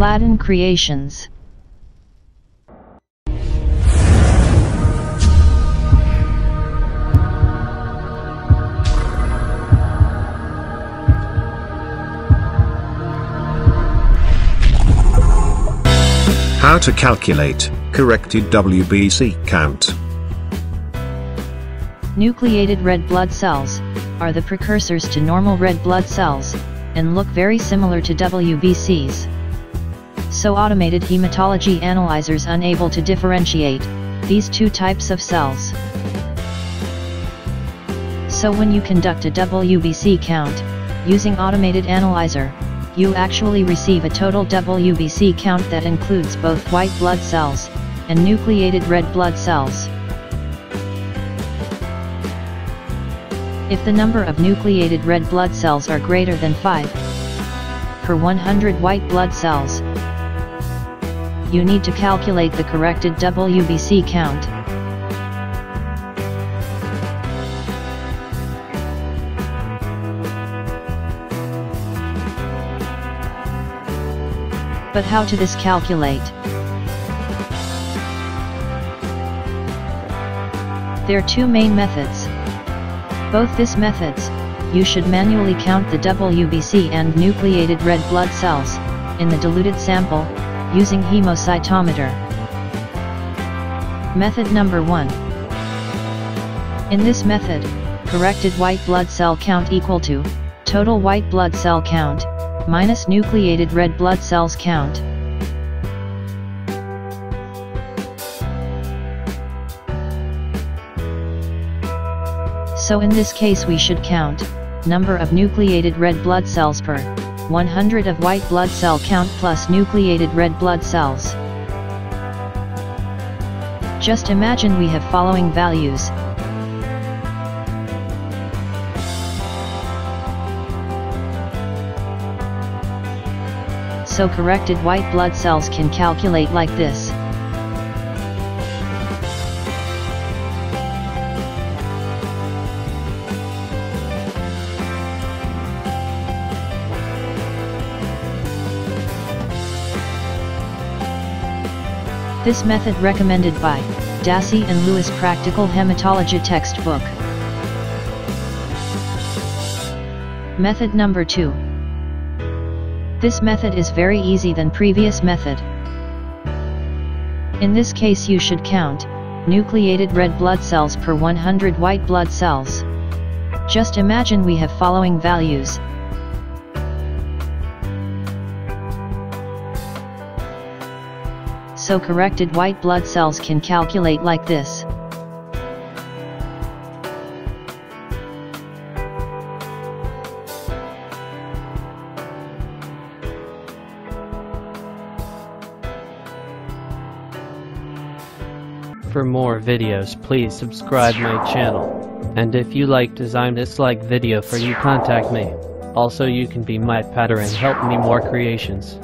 Aladdin Creations How to calculate corrected WBC count. Nucleated red blood cells are the precursors to normal red blood cells and look very similar to WBCs. So automated hematology analyzers unable to differentiate these two types of cells. So when you conduct a WBC count using automated analyzer, you actually receive a total WBC count that includes both white blood cells and nucleated red blood cells. If the number of nucleated red blood cells are greater than 5 per 100 white blood cells, you need to calculate the corrected WBC count. But how to this calculate? There are two main methods. Both this methods, you should manually count the WBC and nucleated red blood cells, in the diluted sample, using hemocytometer. Method number 1. In this method, corrected white blood cell count equal to, total white blood cell count, minus nucleated red blood cells count. So in this case we should count, number of nucleated red blood cells per 100 of white blood cell count plus nucleated red blood cells. Just imagine we have following values, so corrected white blood cells can calculate like this. This method recommended by Dacie and Lewis Practical Hematology Textbook. Method number 2. This method is very easy than previous method. In this case you should count, nucleated red blood cells per 100 white blood cells. Just imagine we have following values. So corrected white blood cells can calculate like this. For more videos please subscribe my channel. And if you like design this like video for you contact me. Also you can be my pattern help me more creations.